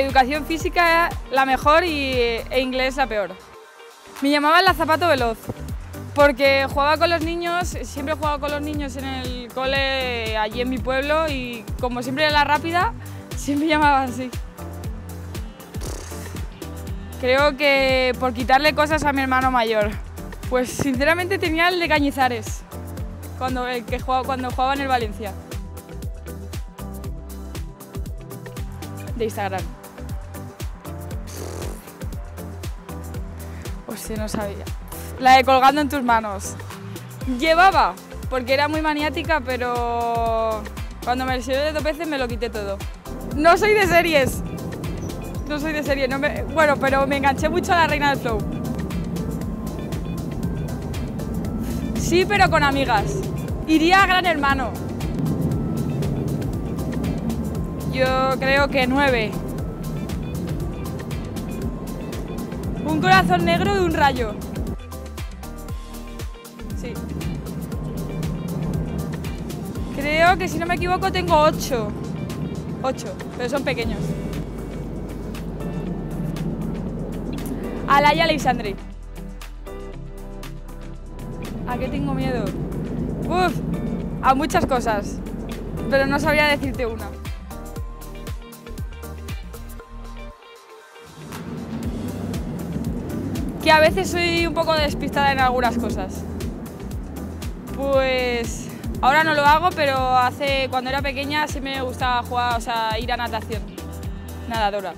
educación física la mejor y, e inglés la peor. Me llamaban la zapato veloz, porque jugaba con los niños, siempre he jugado con los niños en el cole allí en mi pueblo y como siempre era la rápida, siempre llamaban así. Creo que por quitarle cosas a mi hermano mayor. Pues sinceramente tenía el de Cañizares, cuando, el que jugaba, cuando jugaba en el Valencia. De Instagram. Hostia, no sabía. La de colgando en tus manos. Llevaba, porque era muy maniática, pero cuando me lesioné dos veces me lo quité todo. No soy de series. No soy de series. No me... Bueno, pero me enganché mucho a la Reina del Flow. Sí, pero con amigas. Iría a Gran Hermano. Yo creo que nueve. Un corazón negro y un rayo. Sí. Creo que si no me equivoco tengo ocho. Ocho, pero son pequeños. Alaya Alexandri. ¿A qué tengo miedo? Uf, a muchas cosas, pero no sabría decirte una. Que a veces soy un poco despistada en algunas cosas. Pues ahora no lo hago, pero hace cuando era pequeña sí me gustaba jugar, o sea, ir a natación, nadadora.